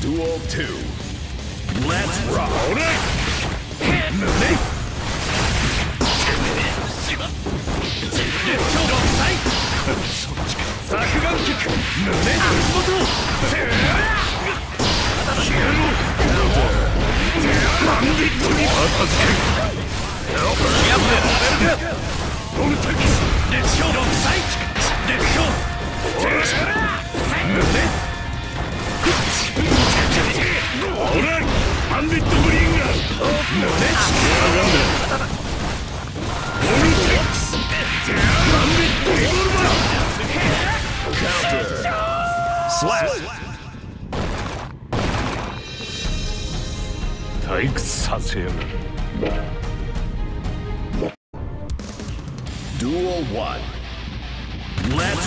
Duel 2 Let's rock 削眼 Slap 退屈させやがる Duel 1 Let's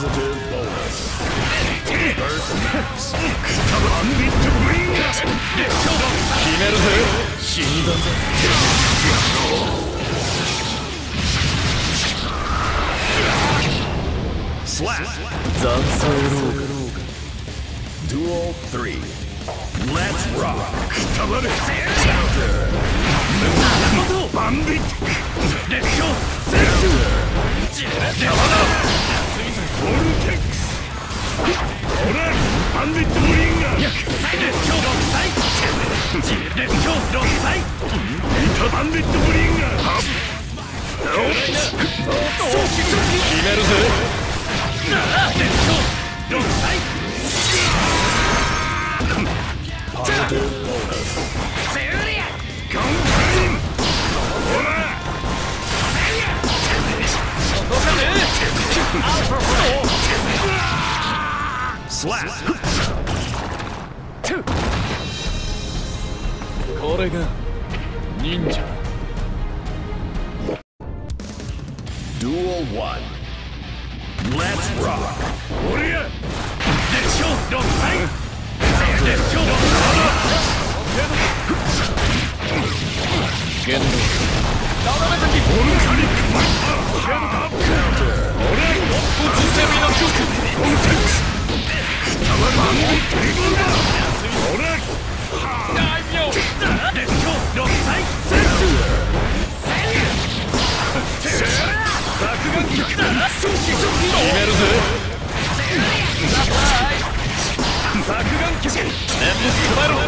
Positive bonus Burst max バンディットブリンガー決めるぜ死んだぜ Slap 残差野郎 Duel 3 Let's rock くたこれが忍者。Duel 1 Let's rock. 俺や。熱唱6歳熱唱6歳言動斜め先ボルカニックマイヘッドアップ俺の曲めるぜ削眼キック念仏止めろ。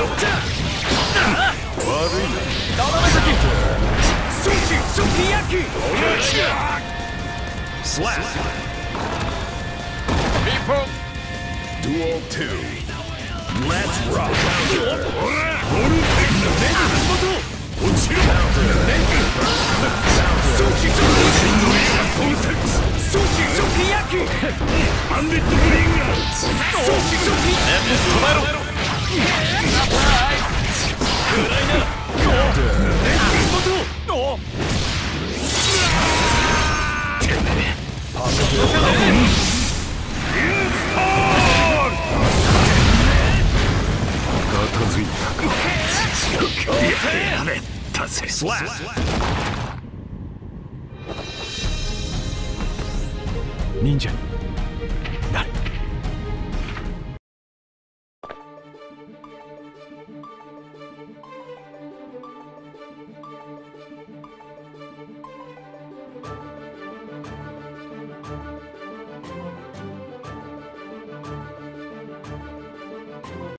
悪いな斜め先ソキソキ焼き俺が Slap ピーポン Duel 2 Let's rock ほらボルテックス元落ちろソ焼きバンデットブリンガーソキソキ念仏止めろ暗いな元お片付いたややめたぜ Slap 忍者